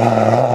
Ah.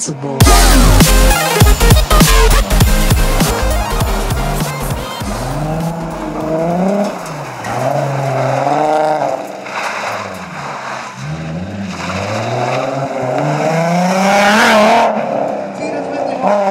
sensible. Oh.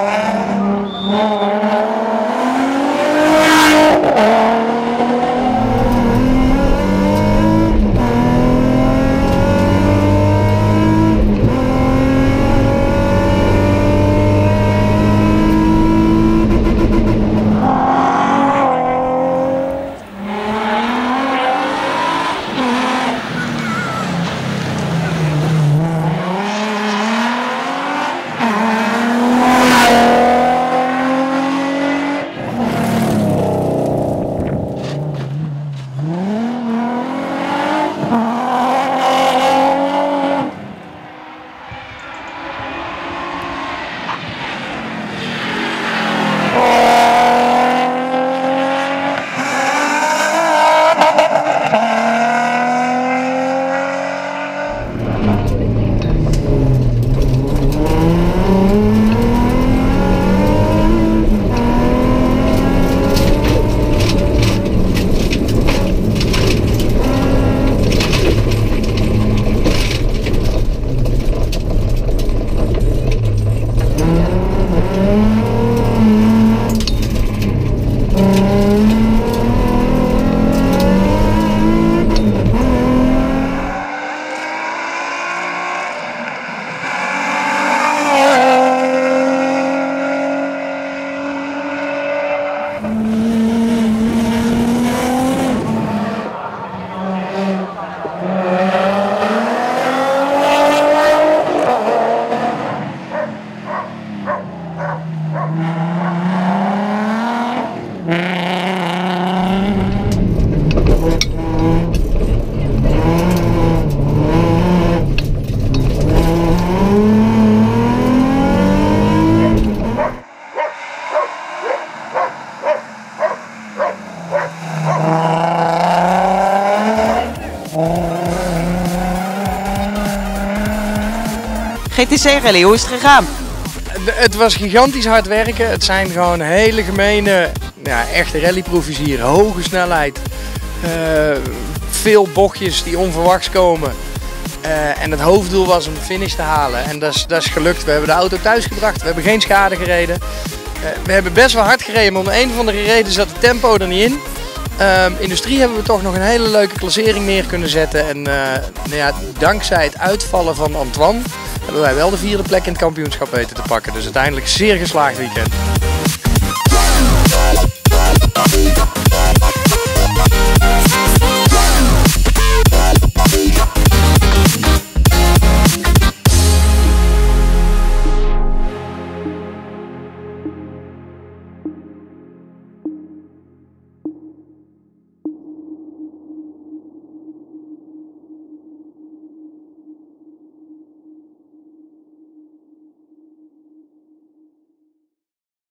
GTC Rally, hoe is het gegaan? De- Het was gigantisch hard werken. Het zijn gewoon hele gemene, ja, echte rallyproefjes hier. Hoge snelheid. eh, veel bochtjes die onverwachts komen. Eh, en het hoofddoel was om de finish te halen. En dat is, gelukt. We hebben de auto thuis gebracht. We hebben geen schade gereden. Eh, we hebben best wel hard gereden, maar om een of andere reden zat het tempo er niet in. Ehm, industrie hebben we toch nog een hele leuke klassering neer kunnen zetten. En eh, nou ja, dankzij het uitvallen van Antoine hebben wij wel de vierde plek in het kampioenschap weten te pakken. Dus uiteindelijk zeer geslaagd weekend.